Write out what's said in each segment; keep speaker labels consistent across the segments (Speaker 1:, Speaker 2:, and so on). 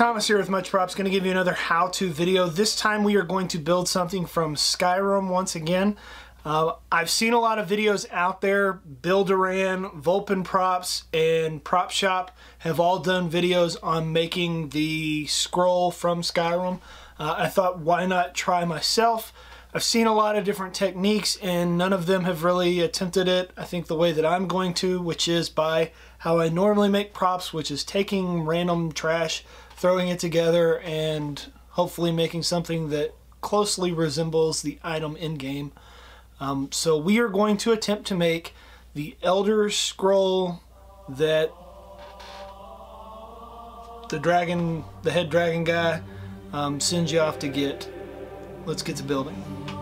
Speaker 1: Thomas here with Much Props, going to give you another how-to video. This time we are going to build something from Skyrim once again. Uh, I've seen a lot of videos out there, Builderang, Volpin Props, and Prop Shop have all done videos on making the scroll from Skyrim. Uh, I thought, why not try myself? I've seen a lot of different techniques and none of them have really attempted it, I think the way that I'm going to, which is by how I normally make props, which is taking random trash, throwing it together, and hopefully making something that closely resembles the item in-game. Um, so we are going to attempt to make the Elder Scroll that the dragon, the head dragon guy, um, sends you off to get. Let's get to building.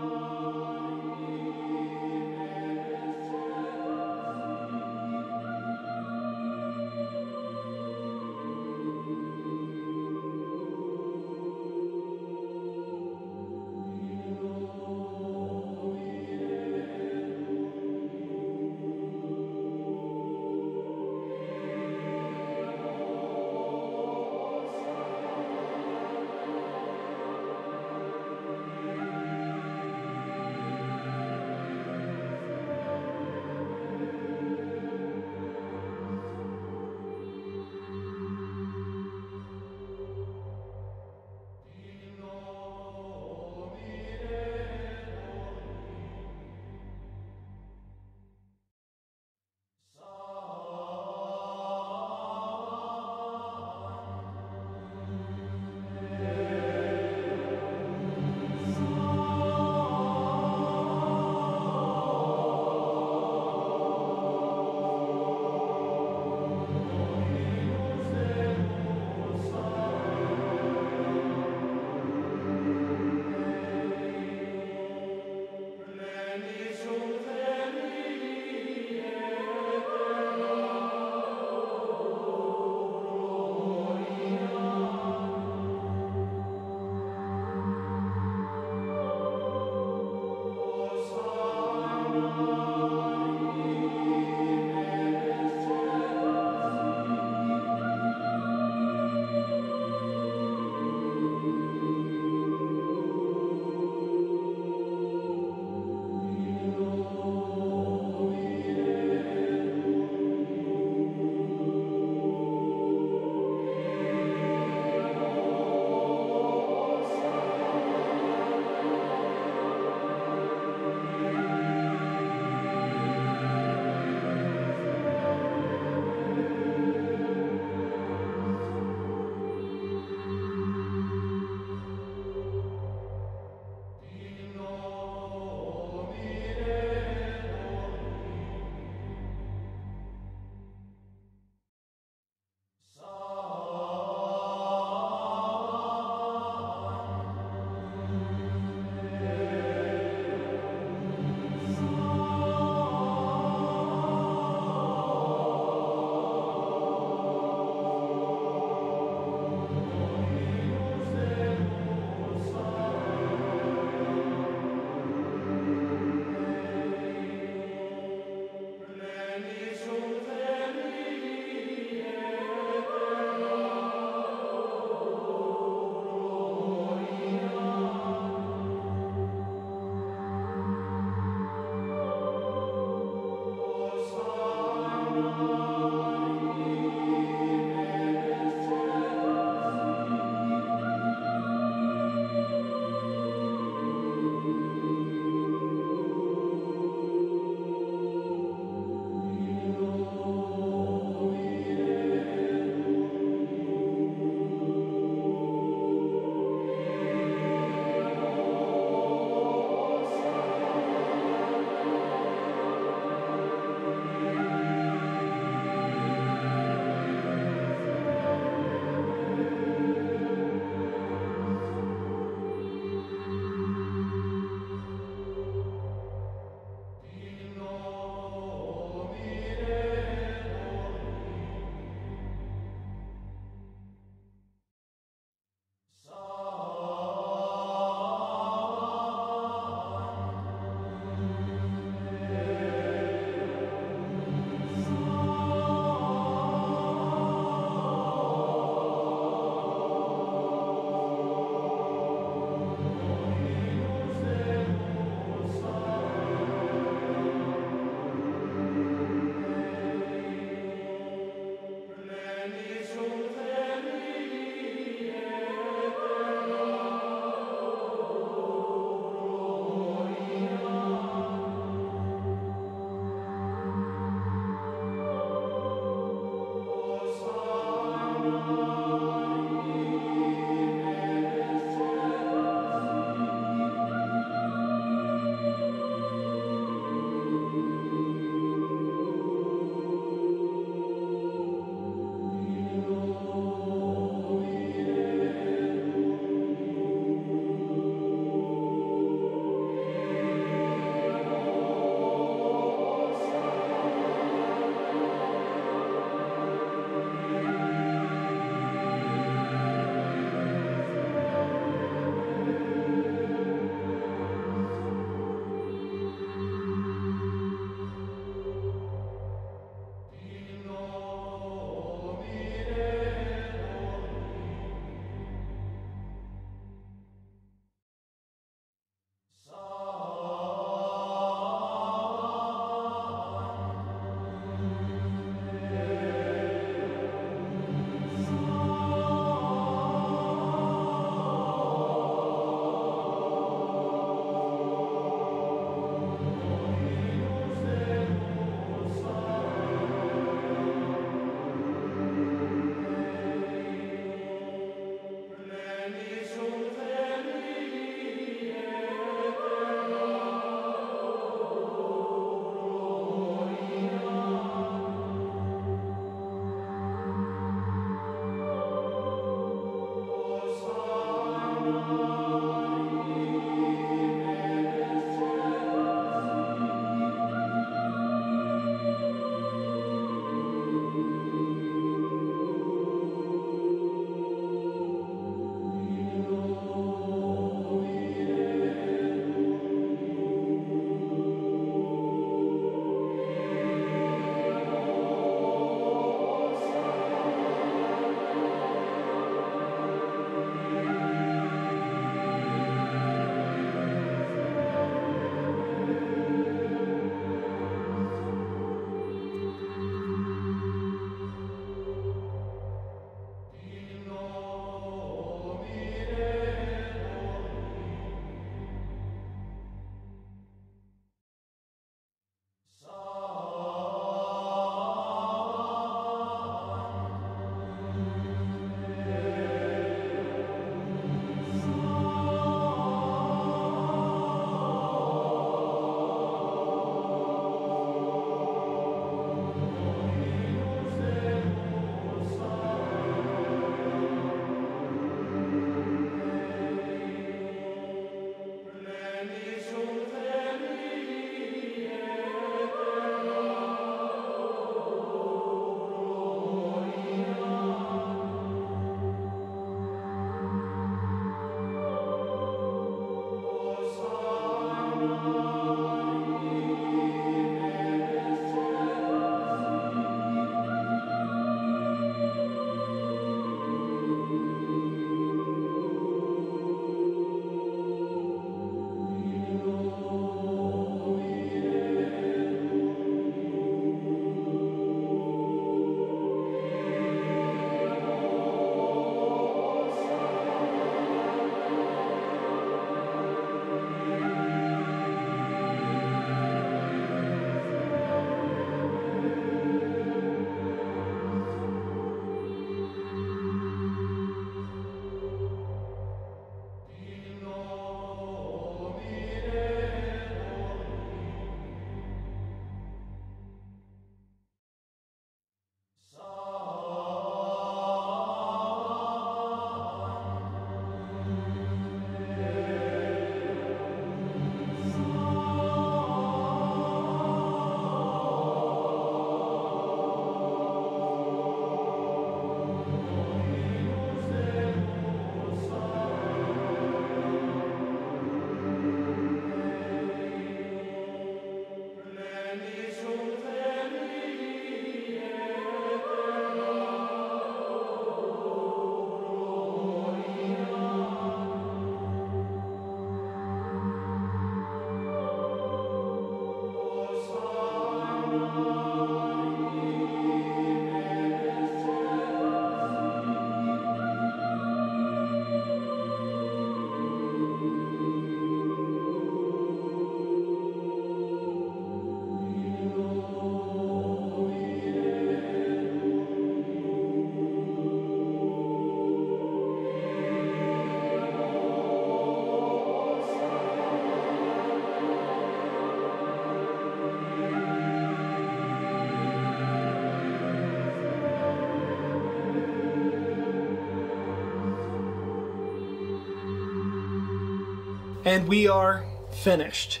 Speaker 1: And we are finished.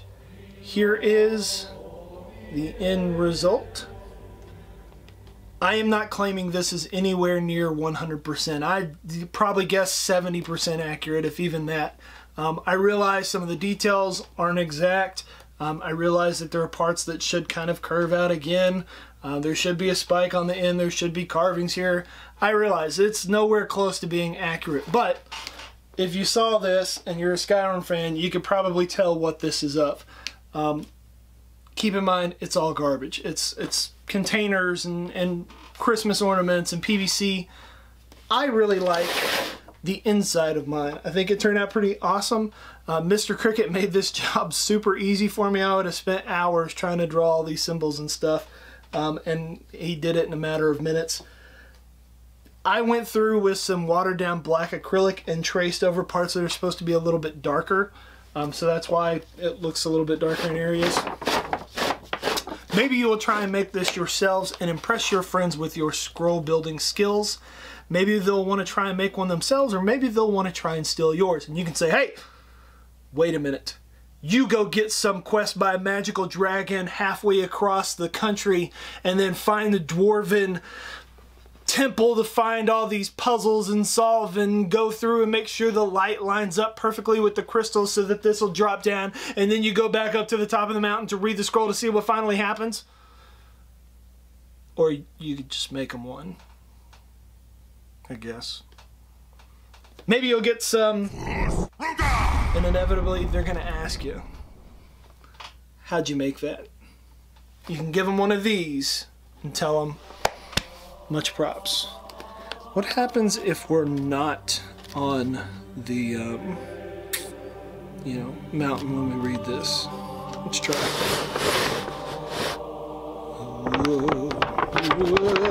Speaker 1: Here is the end result. I am not claiming this is anywhere near 100%. I probably guess 70% accurate, if even that. Um, I realize some of the details aren't exact. Um, I realize that there are parts that should kind of curve out again. Uh, there should be a spike on the end. There should be carvings here. I realize it's nowhere close to being accurate. But if you saw this and you're a Skyrim fan, you could probably tell what this is of. Um, keep in mind, it's all garbage. It's it's containers and, and Christmas ornaments and PVC. I really like the inside of mine. I think it turned out pretty awesome. Uh, Mr. Cricut made this job super easy for me. I would have spent hours trying to draw all these symbols and stuff, um, and he did it in a matter of minutes. I went through with some watered down black acrylic and traced over parts that are supposed to be a little bit darker. Um, so that's why it looks a little bit darker in areas. Maybe you will try and make this yourselves and impress your friends with your scroll building skills. Maybe they'll want to try and make one themselves, or maybe they'll want to try and steal yours. And you can say, hey, wait a minute. You go get some quest by a magical dragon halfway across the country and then find the dwarven temple to find all these puzzles and solve and go through and make sure the light lines up perfectly with the crystals so that this will drop down and then you go back up to the top of the mountain to read the scroll to see what finally happens. Or you could just make them one. I guess. Maybe you'll get some, and inevitably they're going to ask you, how'd you make that? You can give them one of these and tell them, much props. What happens if we're not on the, um, you know, mountain when we read this? Let's try. Whoa, whoa.